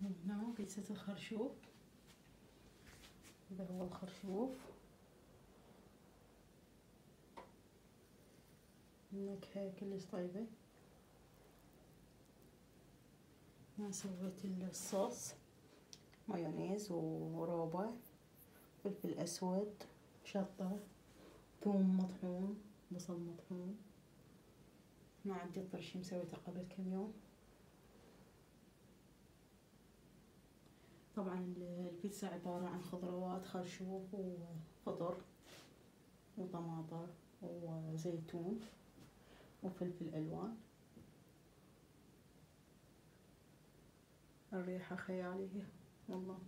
هنا بيتزا الخرشوف هذا هو الخرشوف. النكهة كلش طيبة. ما سويت الصوص. مايونيز وروبة فلفل أسود. شطة. ثوم مطحون. بصل مطحون. ما عندي الطرشي مسويته قبل كم يوم. طبعا البيتزا عبارة عن خضروات خرشوف وخضر وطماطم وزيتون وفلفل ألوان. الريحة خيالية والله.